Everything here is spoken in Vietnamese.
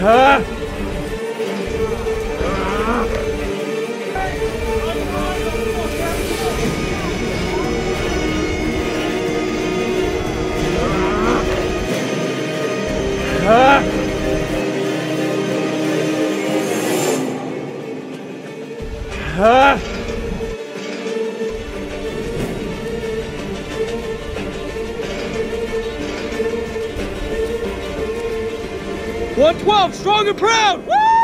hả? Hả? 112, strong and proud! Woo!